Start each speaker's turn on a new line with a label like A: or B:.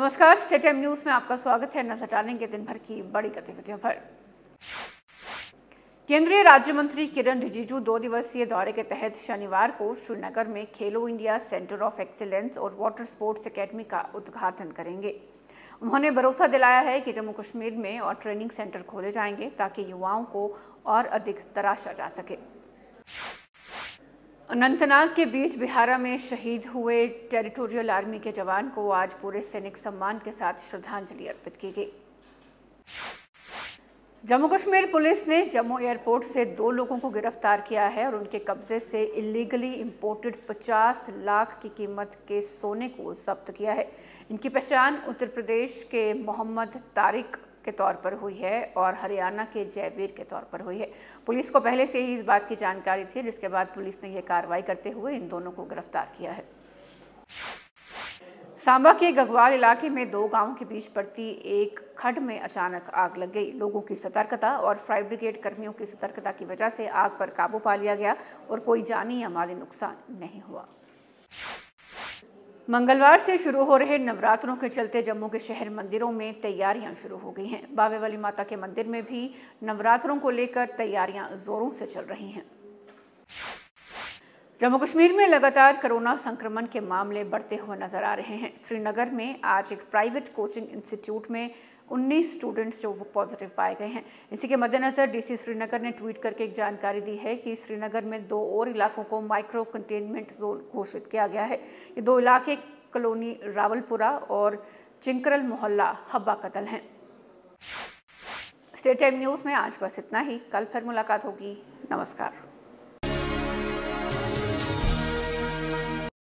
A: नमस्कार state M news में आपका स्वागत है। नज़र डालेंगे दिन भर की बड़ी गतिविधियों पर। केंद्रीय राज्य मंत्री किरण रिजिजू दो दिवसीय दौरे के तहत शनिवार को श्रीनगर में Khelo India centre of excellence और वाटर स्पोर्ट्स एकेडमी का उद्घाटन करेंगे। उन्होंने भरोसा दिलाया है कि जम्मू कश्मीर में और ट्रेनिंग सेंटर खोले जाएँगे ताकि युवाओं को और अधिक तराशा जा सके। अनंतनाग के बीच बिहारा में शहीद हुए टेरिटोरियल आर्मी के जवान को आज पूरे सैनिक सम्मान के साथ श्रद्धांजलि अर्पित की गई। जम्मू कश्मीर पुलिस ने जम्मू एयरपोर्ट से दो लोगों को गिरफ़्तार किया है और उनके कब्जे से इलीगली इंपोर्टेड 50 लाख की कीमत के सोने को जब्त किया है। इनकी पहचान उत्तर प्रदेश के मोहम्मद तारिक के तौर पर हुई है और हरियाणा के जयवीर के तौर पर हुई है। पुलिस को पहले से ही इस बात की जानकारी थी, जिसके बाद पुलिस ने यह कार्रवाई करते हुए इन दोनों को गिरफ़्तार किया है। सांबा के गगवाल इलाके में दो गाँवों के बीच पड़ती एक खड में अचानक आग लग गई। लोगों की सतर्कता और फायर ब्रिगेड कर्मियों की सतर्कता की वजह से आग पर काबू पा लिया गया और कोई जानी या माली नुकसान नहीं हुआ। मंगलवार से शुरू हो रहे नवरात्रों के चलते जम्मू के शहर मंदिरों में तैयारियाँ शुरू हो गई हैं। बावे वाली माता के मंदिर में भी नवरात्रों को लेकर तैयारियाँ जोरों से चल रही हैं। जम्मू कश्मीर में लगातार कोरोना संक्रमण के मामले बढ़ते हुए नज़र आ रहे हैं। श्रीनगर में आज एक प्राइवेट कोचिंग इंस्टीट्यूट में 19 स्टूडेंट्स जो वो पॉजिटिव पाए गए हैं। इसी के मद्देनज़र डीसी श्रीनगर ने ट्वीट करके एक जानकारी दी है कि श्रीनगर में दो और इलाकों को माइक्रो कंटेनमेंट जोन घोषित किया गया है। ये दो इलाके कॉलोनी रावलपुरा और चिंकरल मोहल्ला हब्बा कतल हैं। स्टेट टाइम न्यूज़ में आज बस इतना ही। कल फिर मुलाकात होगी। नमस्कार।